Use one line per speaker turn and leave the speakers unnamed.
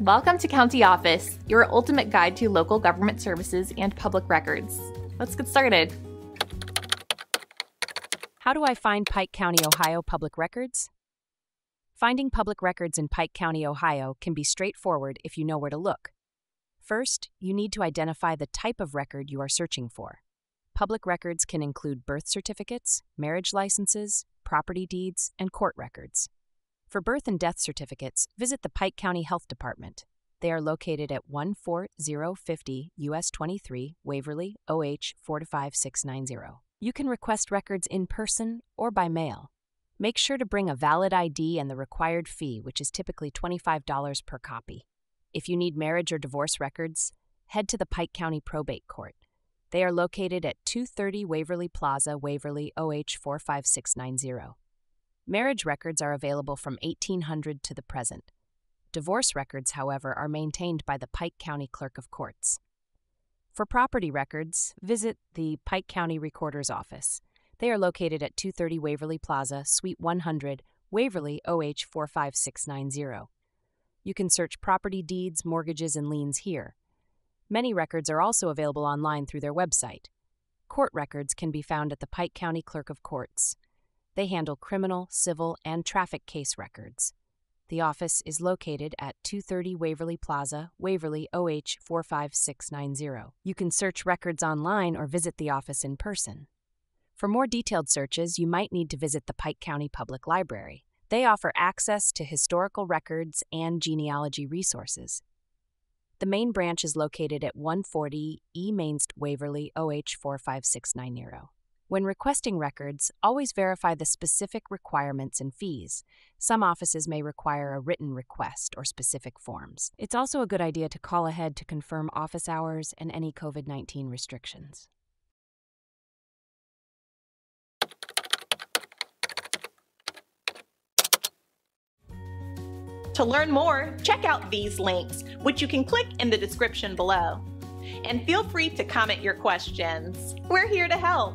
Welcome to County Office, your ultimate guide to local government services and public records. Let's get started.
How do I find Pike County, Ohio public records? Finding public records in Pike County, Ohio can be straightforward if you know where to look. First, you need to identify the type of record you are searching for. Public records can include birth certificates, marriage licenses, property deeds, and court records. For birth and death certificates, visit the Pike County Health Department. They are located at 14050 US 23, Waverly, OH 45690. You can request records in person or by mail. Make sure to bring a valid ID and the required fee, which is typically $25 per copy. If you need marriage or divorce records, head to the Pike County Probate Court. They are located at 230 Waverly Plaza, Waverly, OH 45690. Marriage records are available from 1800 to the present. Divorce records, however, are maintained by the Pike County Clerk of Courts. For property records, visit the Pike County Recorder's Office. They are located at 230 Waverly Plaza, Suite 100, Waverly, OH 45690. You can search property deeds, mortgages, and liens here. Many records are also available online through their website. Court records can be found at the Pike County Clerk of Courts. They handle criminal, civil, and traffic case records. The office is located at 230 Waverly Plaza, Waverly, OH 45690. You can search records online or visit the office in person. For more detailed searches, you might need to visit the Pike County Public Library. They offer access to historical records and genealogy resources. The main branch is located at 140 E Mainst Waverly, OH 45690. When requesting records, always verify the specific requirements and fees. Some offices may require a written request or specific forms. It's also a good idea to call ahead to confirm office hours and any COVID 19 restrictions.
To learn more, check out these links, which you can click in the description below. And feel free to comment your questions. We're here to help.